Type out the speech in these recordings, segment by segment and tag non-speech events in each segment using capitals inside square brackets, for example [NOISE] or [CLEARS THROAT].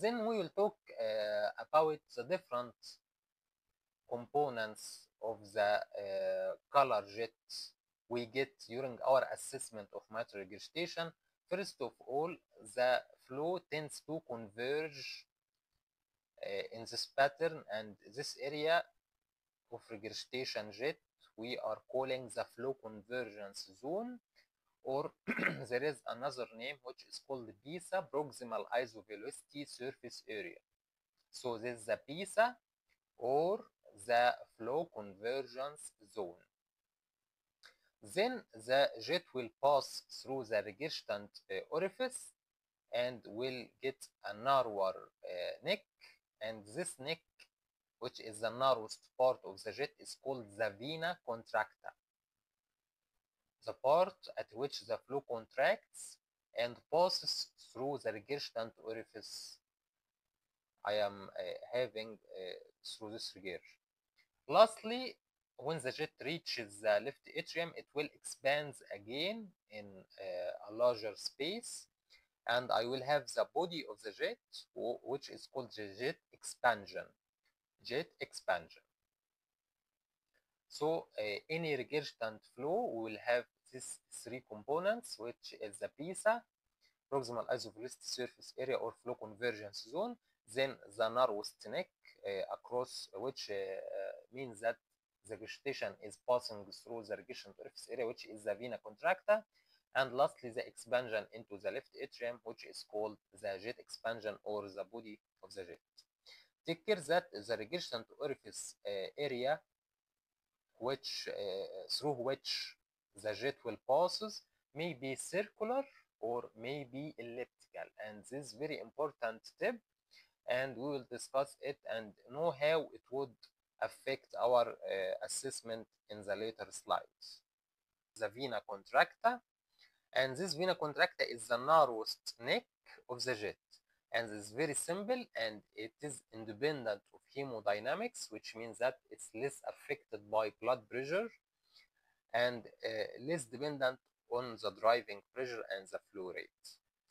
Then we will talk uh, about the different components of the uh, color jet we get during our assessment of mitral regurgitation. First of all, the flow tends to converge uh, in this pattern and this area of regurgitation jet we are calling the flow convergence zone or [CLEARS THROAT] there is another name which is called PISA proximal isovelocity surface area. So this is the PISA or the flow convergence zone. Then the jet will pass through the regurgitant uh, orifice and will get a narrower uh, neck and this neck which is the narrowest part of the jet is called the vena contracta the part at which the flow contracts and passes through the regurgitant orifice I am uh, having uh, through this regurg. Lastly, when the jet reaches the left atrium, it will expand again in uh, a larger space and I will have the body of the jet which is called the jet expansion. Jet expansion. So uh, any regurgitant flow will have these three components, which is the PISA, proximal isovelocity surface area or flow convergence zone, then the narrowest neck uh, across which uh, means that the regurgitation is passing through the regurgitant orifice area, which is the vena contracta, and lastly the expansion into the left atrium, which is called the jet expansion or the body of the jet. Take care that the regurgitant orifice area which uh, through which the jet will passes may be circular or may be elliptical and this is very important tip and we will discuss it and know how it would affect our uh, assessment in the later slides. The vena contracta and this vena contracta is the narrowest neck of the jet and it's very simple and it is independent of hemodynamics which means that it's less affected by blood pressure and uh, less dependent on the driving pressure and the flow rate.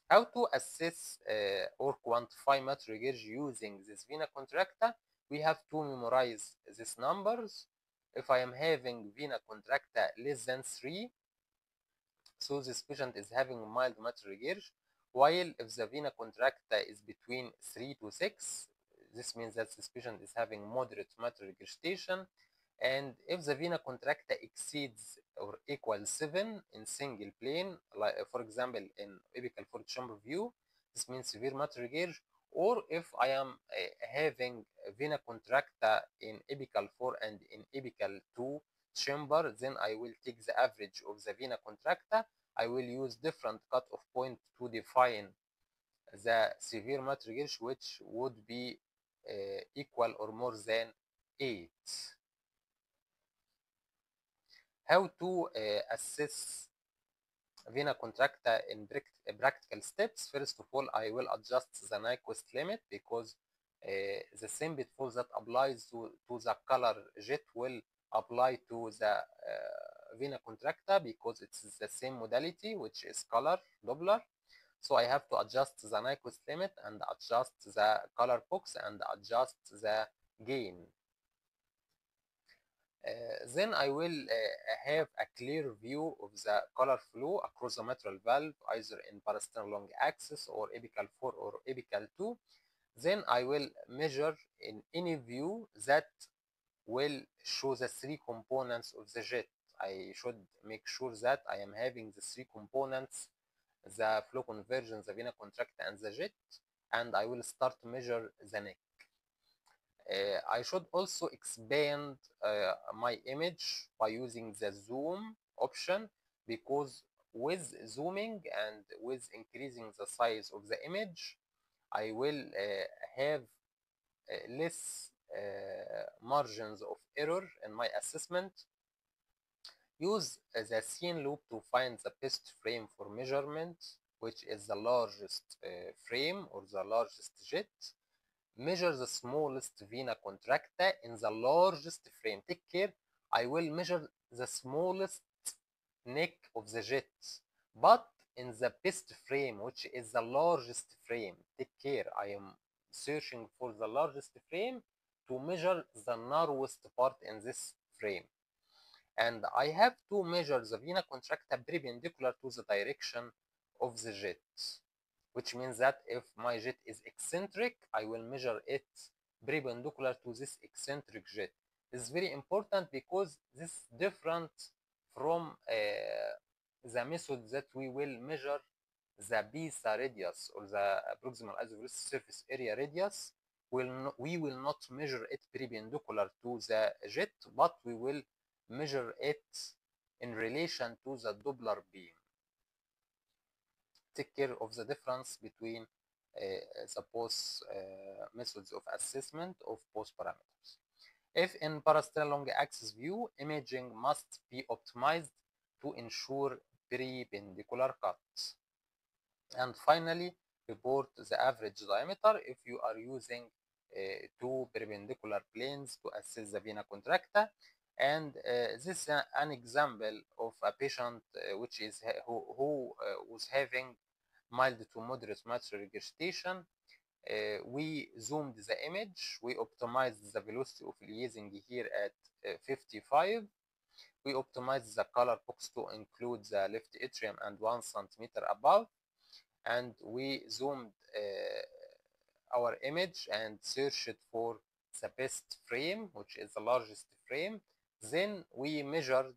How to assess uh, or quantify regurg using this vena contracta? We have to memorize these numbers. If I am having vena contracta less than 3, so this patient is having mild regurg, while if the vena contracta is between 3 to 6, this means that this patient is having moderate mitral regurgitation. And if the vena contracta exceeds or equals 7 in single plane, like for example in apical four chamber view, this means severe mitral regurg. Or if I am uh, having vena contracta in apical 4 and in apical 2 chamber, then I will take the average of the vena contracta. I will use different cutoff point to define the severe mitral regurg, which would be uh, equal or more than 8. How to uh, assess vena contracta in practical steps? First of all, I will adjust the Nyquist limit because uh, the same pitfall that applies to, to the color jet will apply to the uh, vena contracta because it's the same modality, which is color Doppler. So I have to adjust the Nyquist limit and adjust the color box and adjust the gain. Uh, then I will uh, have a clear view of the color flow across the mitral valve, either in parasternal long axis or apical 4 or apical 2. Then I will measure in any view that will show the three components of the jet. I should make sure that I am having the three components, the flow convergence, the vena contracta, and the jet, and I will start to measure the neck. Uh, I should also expand uh, my image by using the zoom option because with zooming and with increasing the size of the image, I will uh, have less margins of error in my assessment. Use the cine loop to find the best frame for measurement, which is the largest uh, frame or the largest jet measure the smallest vena contracta in the largest frame. Take care, I will measure the smallest neck of the jet, but in the best frame, which is the largest frame. Take care, I am searching for the largest frame to measure the narrowest part in this frame. And I have to measure the vena contracta perpendicular to the direction of the jet, which means that if my jet is eccentric, I will measure it perpendicular to this eccentric jet. Is very important because this is different from uh, the method that we will measure the PISA radius or the proximal surface area radius. Will no, we will not measure it perpendicular to the jet, but we will measure it in relation to the Doppler beam. Take care of the difference between uh, the both uh, methods of assessment of both parameters. If in parasternal long axis view, imaging must be optimized to ensure perpendicular cuts. And finally, report the average diameter if you are using uh, two perpendicular planes to assess the vena contracta. And uh, this is an example of a patient uh, which is who, who was having mild to moderate mitral regurgitation. we zoomed the image. We optimized the velocity of liaising here at 55 we optimized the color box to include the left atrium and one centimeter above and we zoomed uh, our image and searched for the best frame which is the largest frame then we measured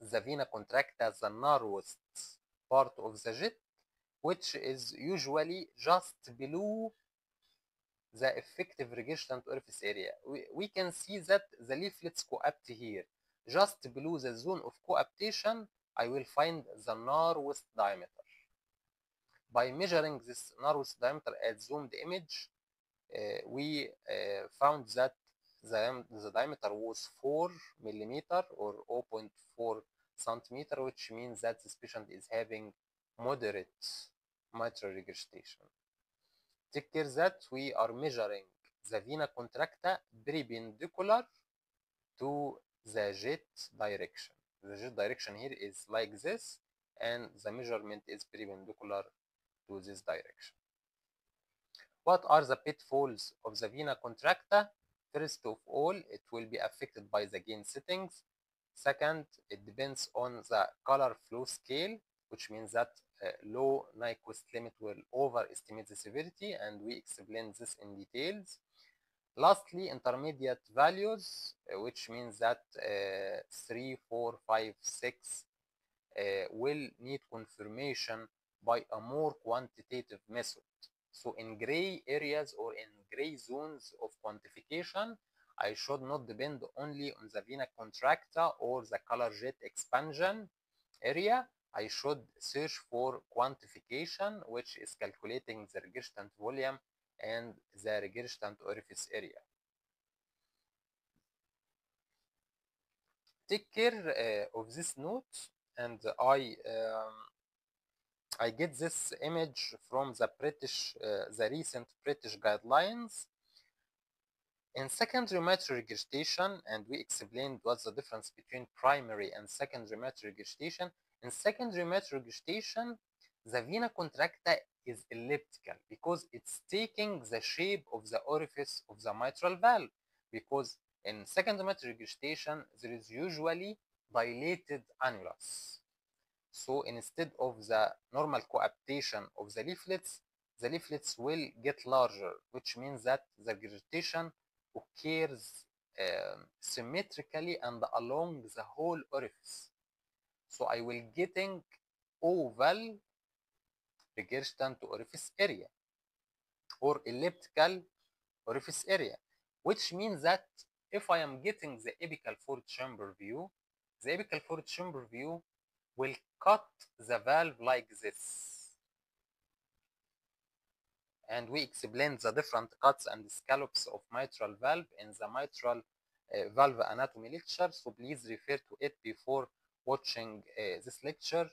the vena contracta the narrowest part of the jet which is usually just below the effective regurgitant orifice area we, we can see that the leaflets coapt here just below the zone of coaptation, I will find the narrowest diameter. By measuring this narrowest diameter at zoomed image, uh, we uh, found that the, the diameter was 4 millimeter or 0.4 centimeter, which means that this patient is having moderate mitral regurgitation. Take care that we are measuring the vena contracta perpendicular to the jet direction. The jet direction here is like this, and the measurement is perpendicular to this direction. What are the pitfalls of the vena contracta? First of all, it will be affected by the gain settings. Second, it depends on the color flow scale, which means that uh, low Nyquist limit will overestimate the severity, and we explain this in details. Lastly, intermediate values, uh, which means that uh, 3, 4, 5, 6 uh, will need confirmation by a more quantitative method. So in gray areas or in gray zones of quantification, I should not depend only on the vena contracta or the color jet expansion area. I should search for quantification, which is calculating the regurgitant volume and the regurgitant orifice area. Take care uh, of this note and I um, I get this image from the British uh, the recent British guidelines. In secondary mitral regurgitation and we explained what's the difference between primary and secondary mitral regurgitation. In secondary mitral regurgitation the vena contracta is elliptical because it's taking the shape of the orifice of the mitral valve. Because in secondary mitral regurgitation there is usually dilated annulus so instead of the normal coaptation of the leaflets the leaflets will get larger which means that the regurgitation occurs um, symmetrically and along the whole orifice. So i will getting oval regurgitant orifice area or elliptical orifice area, which means that if I am getting the apical fourth chamber view, the apical fourth chamber view will cut the valve like this. And we explained the different cuts and scallops of mitral valve in the mitral uh, valve anatomy lecture, so please refer to it before watching uh, this lecture.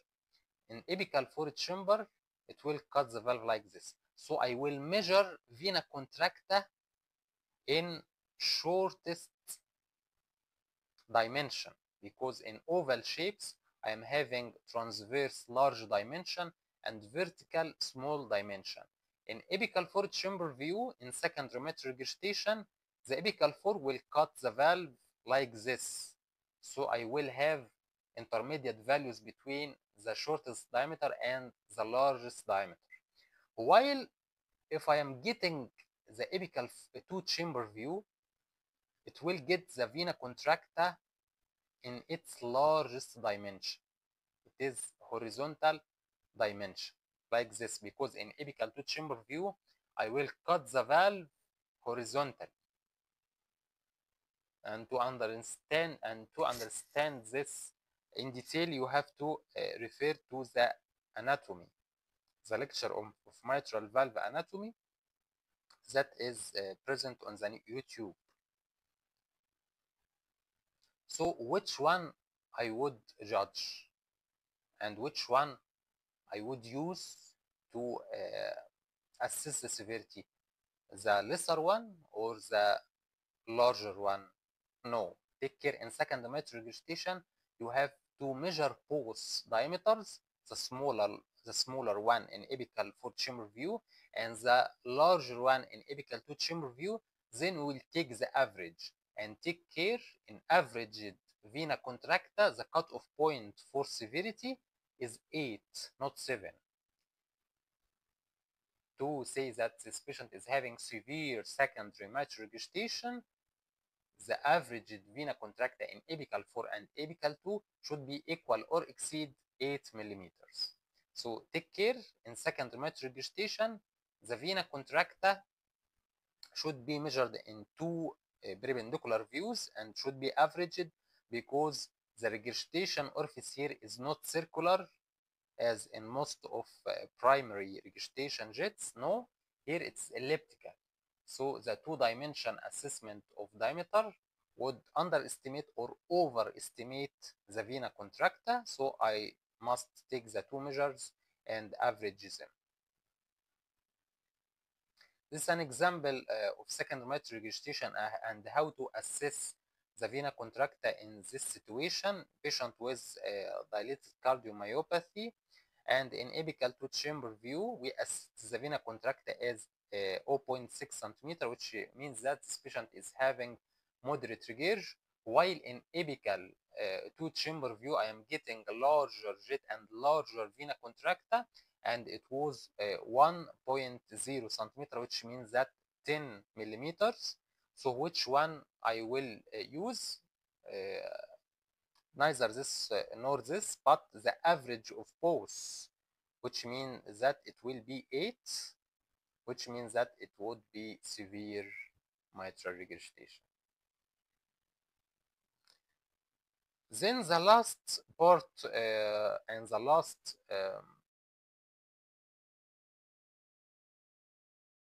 In apical fourth chamber, it will cut the valve like this. So I will measure vena contracta in shortest dimension because in oval shapes I am having transverse large dimension and vertical small dimension. In apical four chamber view in secondary mitral regurgitation, the apical four will cut the valve like this. So I will have intermediate values between the shortest diameter and the largest diameter. While if I am getting the apical two chamber view, it will get the vena contracta in its largest dimension. It is horizontal dimension like this because in apical two chamber view I will cut the valve horizontally and to understand and to understand this in detail you have to uh, refer to the anatomy the lecture of, of mitral valve anatomy that is uh, present on the YouTube so which one I would judge? And which one I would use to uh, assess the severity? The lesser one or the larger one? No. Take care. In second mitral regurgitation you have to measure both diameters the smaller the smaller one in apical four chamber view and the larger one in apical two chamber view. Then we will take the average and take care in averaged vena contracta the cutoff point for severity is 8 not 7 to say that this patient is having severe secondary mitral regurgitation the average vena contracta in apical 4 and apical 2 should be equal or exceed 8 millimeters. So take care in secondary mitral regurgitation, the vena contracta should be measured in two perpendicular views and should be averaged because the regurgitation orifice here is not circular as in most of uh, primary regurgitation jets. No, here it's elliptical. So the two-dimension assessment of diameter would underestimate or overestimate the vena contracta. So I must take the two measures and average them. This is an example uh, of second mitral regurgitation uh, and how to assess the vena contracta in this situation. Patient with uh, dilated cardiomyopathy and in apical two chamber view, we assess the vena contracta as uh, 0.6 centimeter, which means that this patient is having moderate regurg, while in apical uh, two chamber view, I am getting larger jet and larger vena contracta, and it was uh, 1.0 centimeter, which means that 10 millimeters. So which one I will uh, use? neither this nor this, but the average of both, which means that it will be 8 which means that it would be severe mitral regurgitation. Then the last part uh, and the last um,